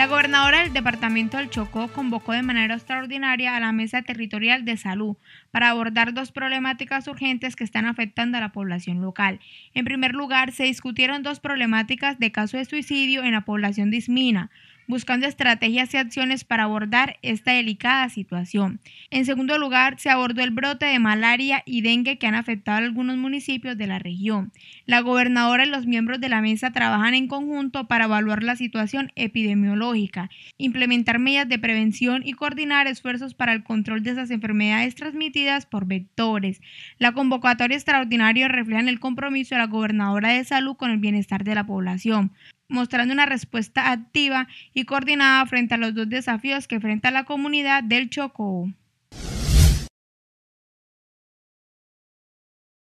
La gobernadora del departamento del Chocó convocó de manera extraordinaria a la Mesa Territorial de Salud para abordar dos problemáticas urgentes que están afectando a la población local. En primer lugar, se discutieron dos problemáticas de caso de suicidio en la población de Ismina, buscando estrategias y acciones para abordar esta delicada situación. En segundo lugar, se abordó el brote de malaria y dengue que han afectado a algunos municipios de la región. La gobernadora y los miembros de la mesa trabajan en conjunto para evaluar la situación epidemiológica, implementar medidas de prevención y coordinar esfuerzos para el control de esas enfermedades transmitidas por vectores. La convocatoria extraordinaria refleja el compromiso de la gobernadora de salud con el bienestar de la población mostrando una respuesta activa y coordinada frente a los dos desafíos que enfrenta la comunidad del Chocó.